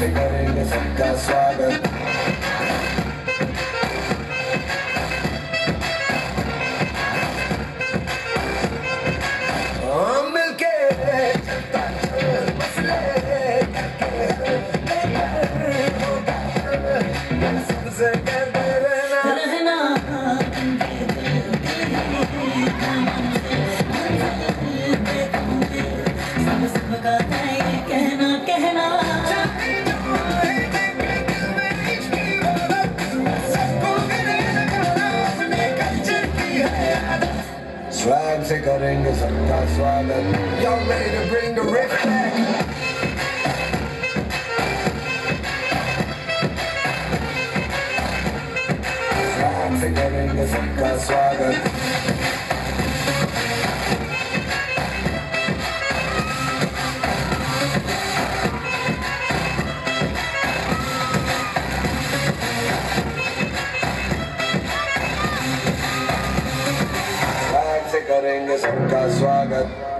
Çeker eline sıkta swagger. प्यार से करेंगे सबका स्वागत Y'all ready to bring the riff back? से करेंगे सबका स्वागत करेंगे सबका स्वागत